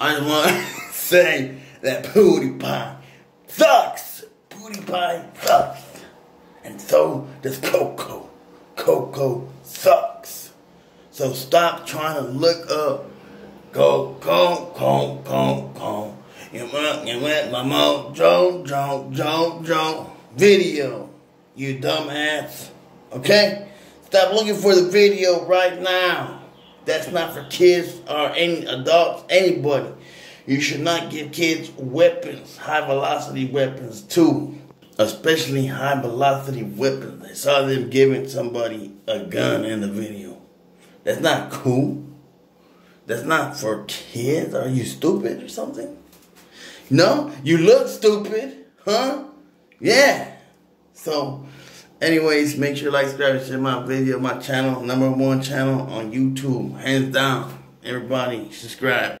I just want to say that PewDiePie sucks. PewDiePie sucks. And so does Coco. Coco sucks. So stop trying to look up go, go, go. You went, you went, my mojo, jo, jo, jo. Video, you dumbass. Okay? Stop looking for the video right now. That's not for kids or any adults, anybody. You should not give kids weapons, high velocity weapons too. Especially high velocity weapons. I saw them giving somebody a gun in the video. That's not cool. That's not for kids. Are you stupid or something? No? You look stupid, huh? Yeah. So, anyways, make sure to like, subscribe, share my video, my channel, number one channel on YouTube, hands down. Everybody, subscribe.